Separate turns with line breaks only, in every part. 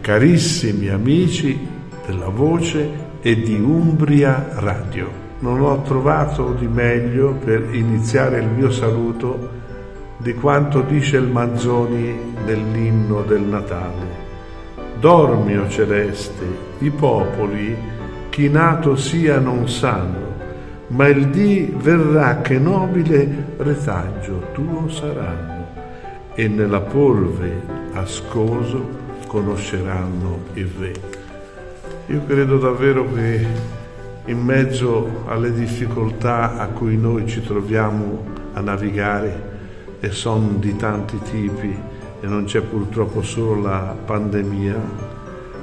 carissimi amici della voce e di Umbria Radio. Non ho trovato di meglio per iniziare il mio saluto di quanto dice il Manzoni nell'inno del Natale. Dormi, o celeste, i popoli, chi nato sia non sanno, ma il dì verrà che nobile retaggio tuo saranno, e nella polve ascoso conosceranno il Re. Io credo davvero che in mezzo alle difficoltà a cui noi ci troviamo a navigare, e sono di tanti tipi e non c'è purtroppo solo la pandemia,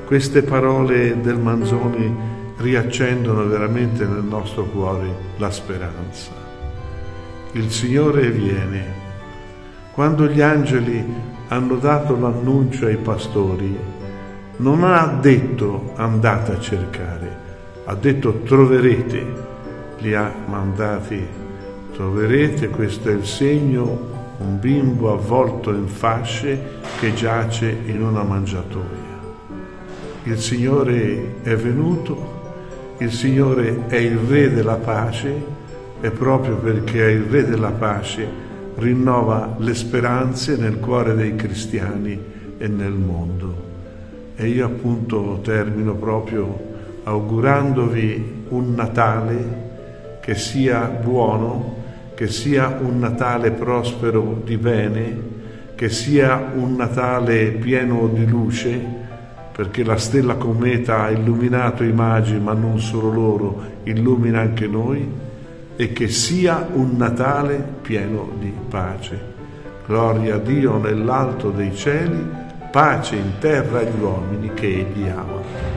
queste parole del Manzoni riaccendono veramente nel nostro cuore la speranza. Il Signore viene. Quando gli angeli hanno dato l'annuncio ai pastori, non ha detto andate a cercare, ha detto troverete, li ha mandati, troverete, questo è il segno un bimbo avvolto in fasce che giace in una mangiatoia. Il Signore è venuto, il Signore è il Re della pace e proprio perché è il Re della pace rinnova le speranze nel cuore dei cristiani e nel mondo. E io appunto termino proprio augurandovi un Natale che sia buono, che sia un Natale prospero di bene, che sia un Natale pieno di luce, perché la stella cometa ha illuminato i magi, ma non solo loro, illumina anche noi, e che sia un Natale pieno di pace. Gloria a Dio nell'alto dei cieli, pace in terra agli uomini che Egli ama.